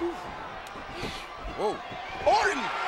Whoa. Orton!